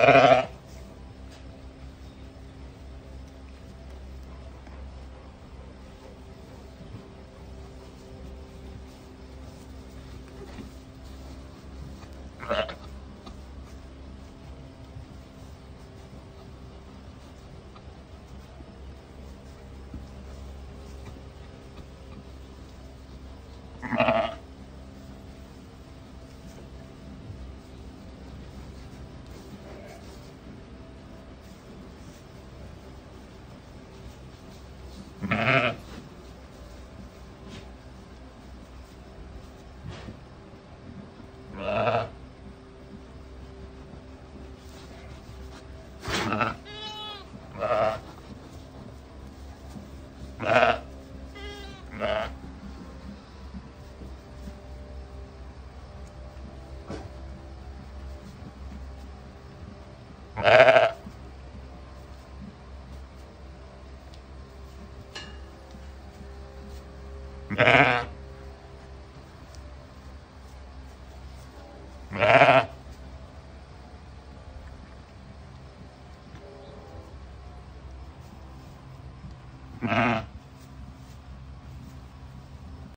Uh. Blah. Mm-hmm. Ah.